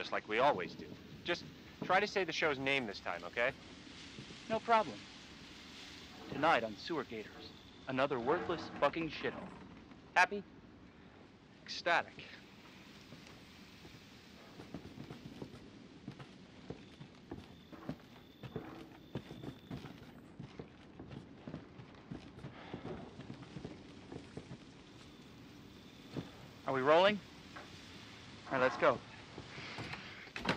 Just like we always do. Just try to say the show's name this time, okay? No problem. Tonight on Sewer Gators, another worthless fucking shithole. Happy? Ecstatic. Are we rolling? All right, let's go.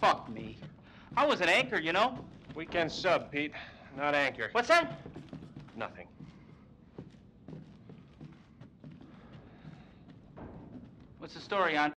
Fuck me. I was an anchor, you know? Weekend sub, Pete. Not anchor. What's that? Nothing. What's the story on?